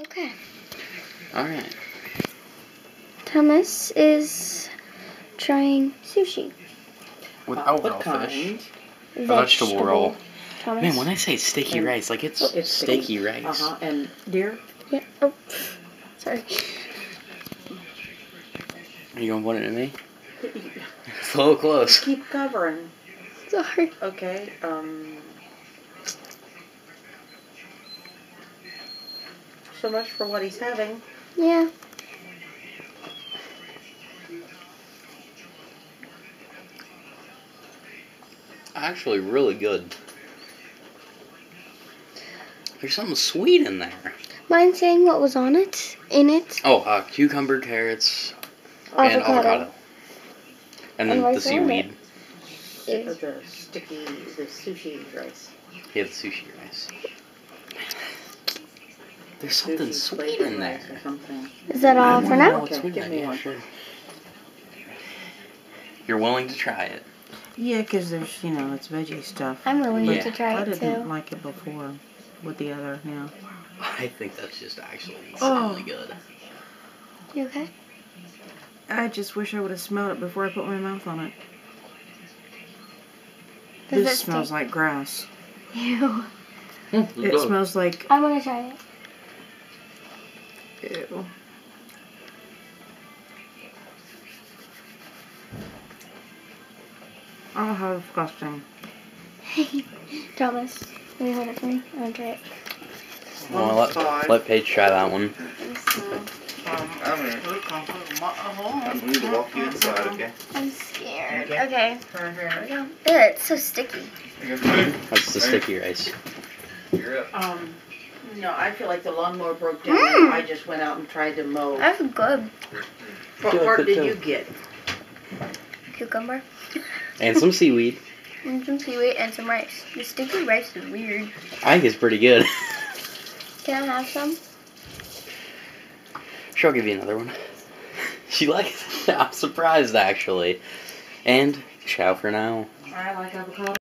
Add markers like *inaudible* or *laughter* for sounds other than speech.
Okay. All right. Thomas is trying sushi. Without what raw kind? fish. A vegetable roll. Thomas. Man, when I say sticky And- rice, like it's, It's sticky rice. Uh huh. And deer. Yeah. Oh. Sorry. Are you gonna point it at me? It's a little close. keep covering. Sorry. Okay. Um. So much for what he's having. Yeah. Actually, really good. There's something sweet in there. Mind saying what was on it? In it? Oh, uh, cucumber, carrots, and avocado. And then the what's on it? seaweed. Is- The sticky, the sushi rice. Yeah, the sushi rice. There's something sweet in rice there. Or something. Is that all I for wanna now? know what's Okay, sweet in give me one. sure. You're willing to try it. Yeah, 'cause there's, you know, it's veggie stuff. I'm willing Yeah. to try I it didn't too. like it before with the other, yeah. I think that's just actually Oh. really good. You okay? I just wish I would have smelled it before I put my mouth on it. Does this it smells stink? like grass. *laughs* Ew. It smells like I want to try it. Ew. Oh, how disgusting. Hey, *laughs* Thomas, can you hold it for me? I want to try it. Well, let, let Paige try that one. I'm going to walk you inside, okay? I'm scared. Okay. Okay. Here we go. Ew, it's so sticky. That's the sticky rice. You're up. Um. No, I feel like the lawnmower broke down. Mm. I just went out and tried to mow. That's good. What Yeah, part did too. you get? Cucumber. And some seaweed. And some seaweed and some rice. The sticky rice is weird. I think it's pretty good. *laughs* Can I have some? Sure, I'll give you another one. *laughs* She likes it. *laughs* I'm surprised, actually. And ciao for now. I like avocado.